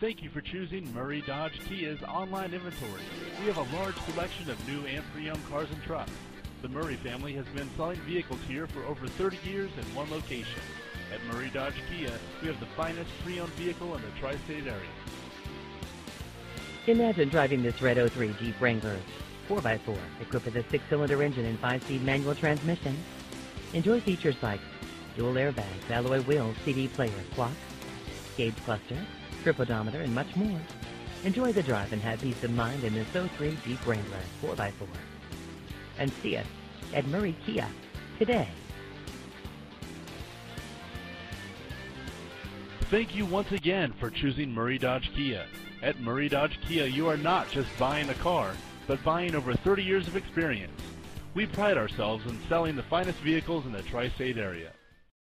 Thank you for choosing Murray Dodge Kia's online inventory. We have a large selection of new and pre-owned cars and trucks. The Murray family has been selling vehicles here for over 30 years in one location. At Murray Dodge Kia, we have the finest pre-owned vehicle in the tri-state area. Imagine driving this red 03 Jeep Wrangler 4x4 equipped with a six-cylinder engine and five-speed manual transmission. Enjoy features like dual airbags, alloy wheels, CD player, clock, gauge cluster, trip odometer, and much more. Enjoy the drive and have peace of mind in this 03 Jeep Wrangler 4x4. And see us at Murray Kia today. Thank you once again for choosing Murray Dodge Kia. At Murray Dodge Kia, you are not just buying a car, but buying over 30 years of experience. We pride ourselves in selling the finest vehicles in the tri-state area.